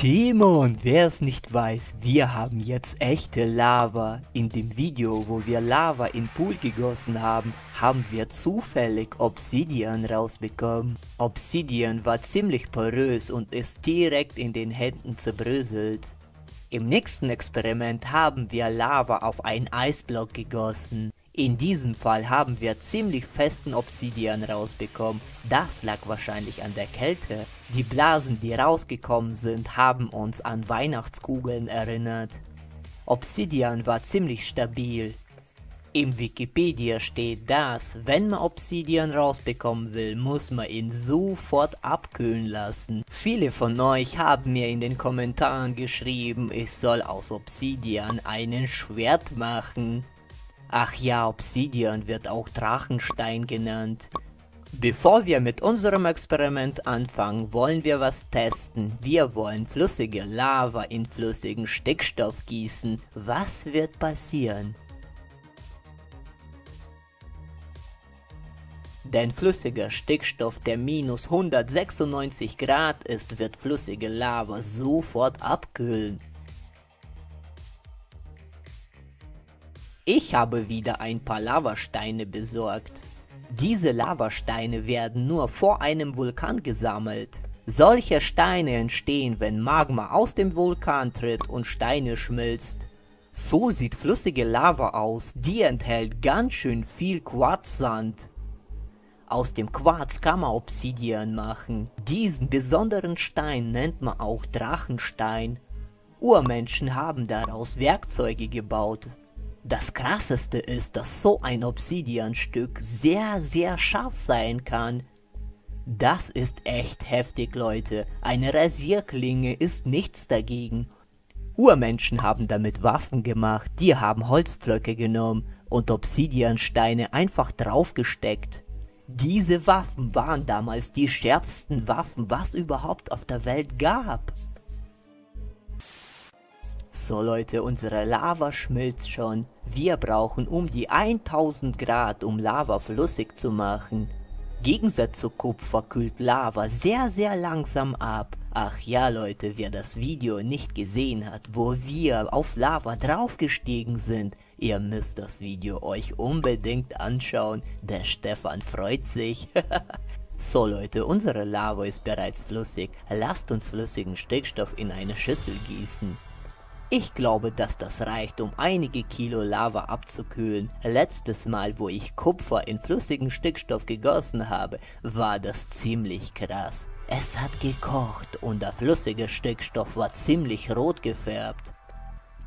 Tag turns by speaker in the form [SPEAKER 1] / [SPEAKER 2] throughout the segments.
[SPEAKER 1] Timon, wer es nicht weiß, wir haben jetzt echte Lava. In dem Video, wo wir Lava in Pool gegossen haben, haben wir zufällig Obsidian rausbekommen. Obsidian war ziemlich porös und ist direkt in den Händen zerbröselt. Im nächsten Experiment haben wir Lava auf einen Eisblock gegossen. In diesem Fall haben wir ziemlich festen Obsidian rausbekommen. Das lag wahrscheinlich an der Kälte. Die Blasen, die rausgekommen sind, haben uns an Weihnachtskugeln erinnert. Obsidian war ziemlich stabil. Im Wikipedia steht, dass, wenn man Obsidian rausbekommen will, muss man ihn sofort abkühlen lassen. Viele von euch haben mir in den Kommentaren geschrieben, ich soll aus Obsidian einen Schwert machen. Ach ja, Obsidian wird auch Drachenstein genannt. Bevor wir mit unserem Experiment anfangen, wollen wir was testen. Wir wollen flüssige Lava in flüssigen Stickstoff gießen. Was wird passieren? Denn flüssiger Stickstoff, der minus 196 Grad ist, wird flüssige Lava sofort abkühlen. Ich habe wieder ein paar Lavasteine besorgt. Diese Lavasteine werden nur vor einem Vulkan gesammelt. Solche Steine entstehen, wenn Magma aus dem Vulkan tritt und Steine schmilzt. So sieht flüssige Lava aus, die enthält ganz schön viel Quarzsand. Aus dem Quarz kann man Obsidian machen. Diesen besonderen Stein nennt man auch Drachenstein. Urmenschen haben daraus Werkzeuge gebaut. Das krasseste ist, dass so ein Obsidianstück sehr, sehr scharf sein kann. Das ist echt heftig, Leute. Eine Rasierklinge ist nichts dagegen. Urmenschen haben damit Waffen gemacht, die haben Holzpflöcke genommen und Obsidiansteine einfach draufgesteckt. Diese Waffen waren damals die schärfsten Waffen, was überhaupt auf der Welt gab. So Leute, unsere Lava schmilzt schon. Wir brauchen um die 1000 Grad, um Lava flüssig zu machen. Gegensatz zu Kupfer kühlt Lava sehr sehr langsam ab. Ach ja Leute, wer das Video nicht gesehen hat, wo wir auf Lava draufgestiegen sind, ihr müsst das Video euch unbedingt anschauen, der Stefan freut sich. so Leute, unsere Lava ist bereits flüssig, lasst uns flüssigen Stickstoff in eine Schüssel gießen. Ich glaube, dass das reicht, um einige Kilo Lava abzukühlen. Letztes Mal, wo ich Kupfer in flüssigen Stickstoff gegossen habe, war das ziemlich krass. Es hat gekocht und der flüssige Stickstoff war ziemlich rot gefärbt.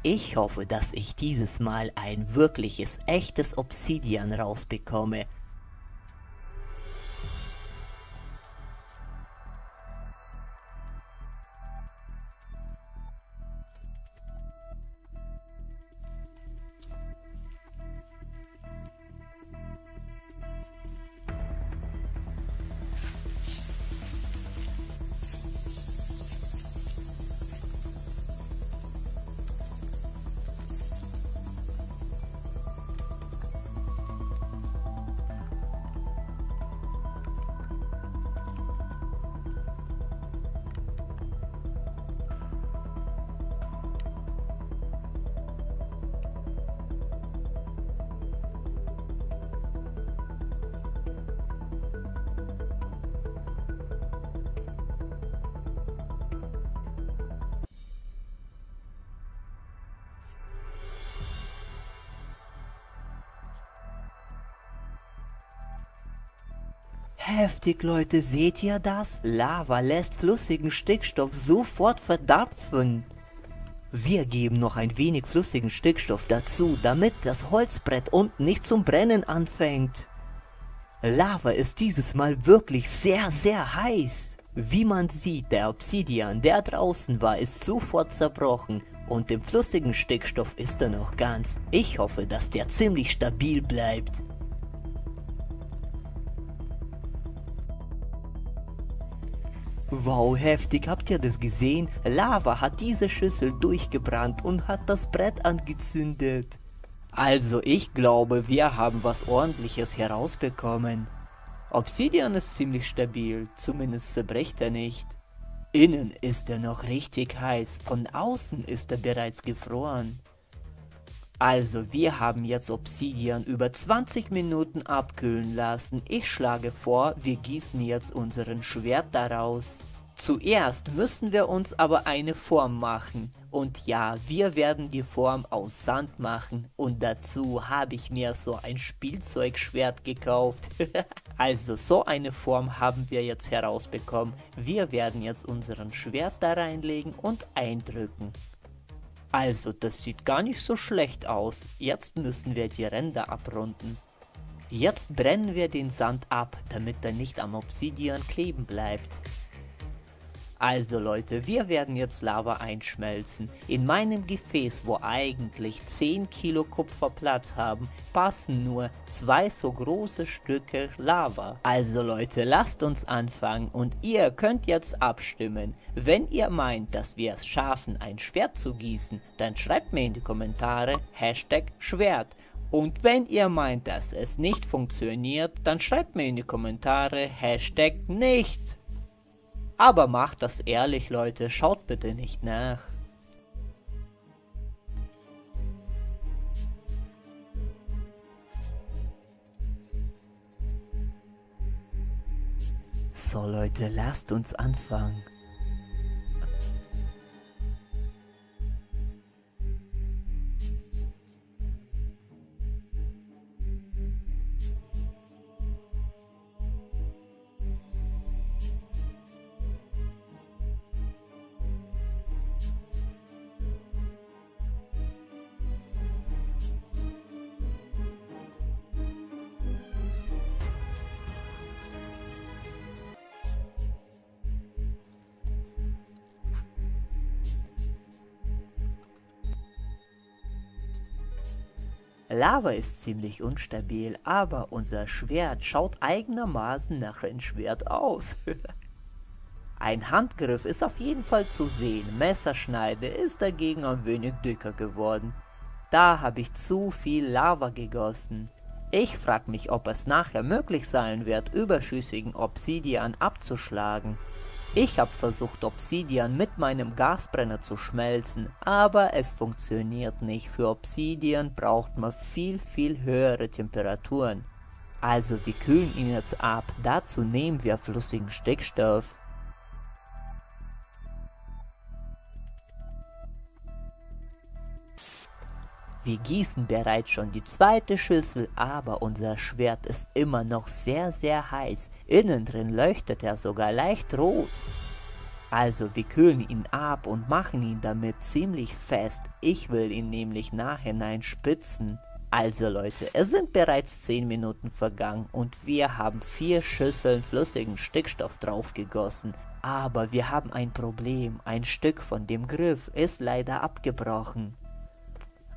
[SPEAKER 1] Ich hoffe, dass ich dieses Mal ein wirkliches, echtes Obsidian rausbekomme, Heftig, Leute, seht ihr das? Lava lässt flüssigen Stickstoff sofort verdampfen. Wir geben noch ein wenig flüssigen Stickstoff dazu, damit das Holzbrett unten nicht zum Brennen anfängt. Lava ist dieses Mal wirklich sehr, sehr heiß. Wie man sieht, der Obsidian, der draußen war, ist sofort zerbrochen und dem flüssigen Stickstoff ist er noch ganz. Ich hoffe, dass der ziemlich stabil bleibt. Wow, heftig, habt ihr das gesehen? Lava hat diese Schüssel durchgebrannt und hat das Brett angezündet. Also ich glaube, wir haben was ordentliches herausbekommen. Obsidian ist ziemlich stabil, zumindest zerbricht er nicht. Innen ist er noch richtig heiß, von außen ist er bereits gefroren. Also, wir haben jetzt Obsidian über 20 Minuten abkühlen lassen. Ich schlage vor, wir gießen jetzt unseren Schwert daraus. Zuerst müssen wir uns aber eine Form machen. Und ja, wir werden die Form aus Sand machen. Und dazu habe ich mir so ein Spielzeugschwert gekauft. Also so eine Form haben wir jetzt herausbekommen. Wir werden jetzt unseren Schwert da reinlegen und eindrücken. Also das sieht gar nicht so schlecht aus. Jetzt müssen wir die Ränder abrunden. Jetzt brennen wir den Sand ab, damit er nicht am Obsidian kleben bleibt. Also Leute, wir werden jetzt Lava einschmelzen. In meinem Gefäß, wo eigentlich 10 Kilo Kupfer Platz haben, passen nur zwei so große Stücke Lava. Also Leute, lasst uns anfangen und ihr könnt jetzt abstimmen. Wenn ihr meint, dass wir es schaffen, ein Schwert zu gießen, dann schreibt mir in die Kommentare Hashtag Schwert. Und wenn ihr meint, dass es nicht funktioniert, dann schreibt mir in die Kommentare Hashtag nicht. Aber macht das ehrlich, Leute, schaut bitte nicht nach. So Leute, lasst uns anfangen. Lava ist ziemlich unstabil, aber unser Schwert schaut eigenermaßen nach ein Schwert aus. ein Handgriff ist auf jeden Fall zu sehen, Messerschneide ist dagegen ein wenig dicker geworden. Da habe ich zu viel Lava gegossen. Ich frage mich, ob es nachher möglich sein wird, überschüssigen Obsidian abzuschlagen. Ich habe versucht Obsidian mit meinem Gasbrenner zu schmelzen, aber es funktioniert nicht. Für Obsidian braucht man viel, viel höhere Temperaturen. Also wir kühlen ihn jetzt ab, dazu nehmen wir flüssigen Stickstoff. Wir gießen bereits schon die zweite Schüssel, aber unser Schwert ist immer noch sehr sehr heiß. Innen drin leuchtet er sogar leicht rot. Also wir kühlen ihn ab und machen ihn damit ziemlich fest. Ich will ihn nämlich nachhinein spitzen. Also Leute, es sind bereits 10 Minuten vergangen und wir haben vier Schüsseln flüssigen Stickstoff draufgegossen. Aber wir haben ein Problem, ein Stück von dem Griff ist leider abgebrochen.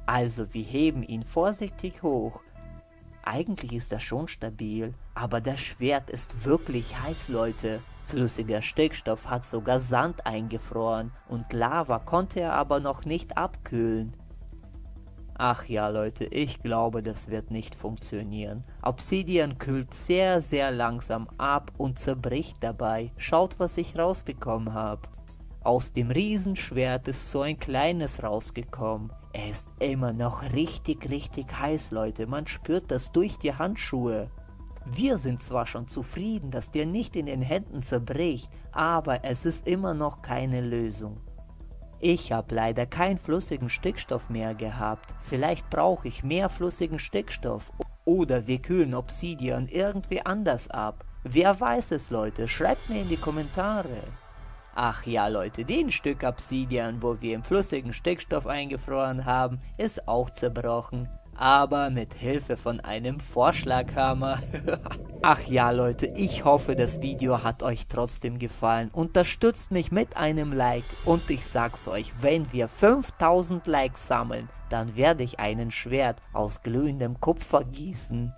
[SPEAKER 1] Also wir heben ihn vorsichtig hoch. Eigentlich ist er schon stabil, aber das Schwert ist wirklich heiß, Leute. Flüssiger Stickstoff hat sogar Sand eingefroren und Lava konnte er aber noch nicht abkühlen. Ach ja, Leute, ich glaube, das wird nicht funktionieren. Obsidian kühlt sehr, sehr langsam ab und zerbricht dabei. Schaut, was ich rausbekommen habe. Aus dem Riesenschwert ist so ein kleines rausgekommen. Er ist immer noch richtig, richtig heiß, Leute. Man spürt das durch die Handschuhe. Wir sind zwar schon zufrieden, dass der nicht in den Händen zerbricht, aber es ist immer noch keine Lösung. Ich habe leider keinen flüssigen Stickstoff mehr gehabt. Vielleicht brauche ich mehr flüssigen Stickstoff. Oder wir kühlen Obsidian irgendwie anders ab. Wer weiß es, Leute? Schreibt mir in die Kommentare. Ach ja Leute, den Stück Obsidian, wo wir im flüssigen Stickstoff eingefroren haben, ist auch zerbrochen. Aber mit Hilfe von einem Vorschlaghammer. Ach ja Leute, ich hoffe das Video hat euch trotzdem gefallen. Unterstützt mich mit einem Like und ich sag's euch, wenn wir 5000 Likes sammeln, dann werde ich einen Schwert aus glühendem Kupfer gießen.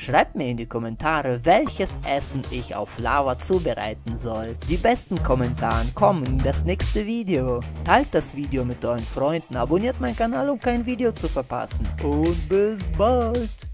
[SPEAKER 1] Schreibt mir in die Kommentare, welches Essen ich auf Lava zubereiten soll. Die besten Kommentare kommen in das nächste Video. Teilt das Video mit euren Freunden, abonniert meinen Kanal, um kein Video zu verpassen. Und bis bald!